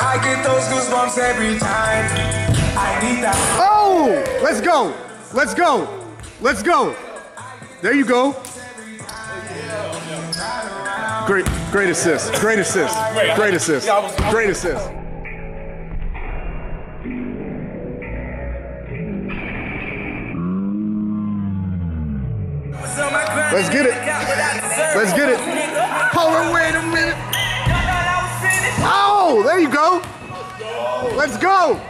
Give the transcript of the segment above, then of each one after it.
I get those goosebumps every time. I need that. Oh, let's go. Let's go. Let's go. There you go. Great, great assist. Great assist. Great assist. Great assist. Let's get it. Let's get it. Hold on, wait a minute. There you go. Let's go.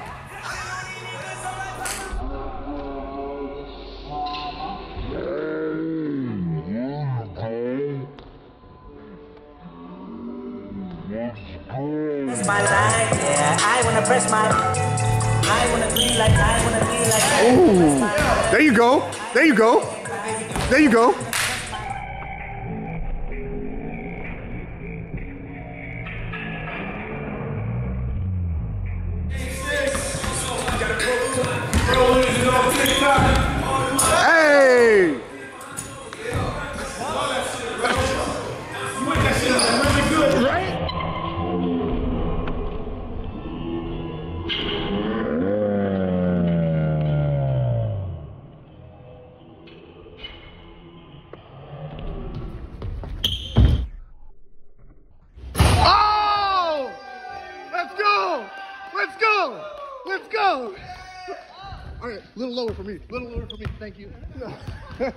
Press my line, yeah. I wanna press my. I wanna be like, I wanna be like. There you go. There you go. There you go. Hey! Oh! Let's go! Let's go! Let's go! All right, a little lower for me. A little lower for me. Thank you.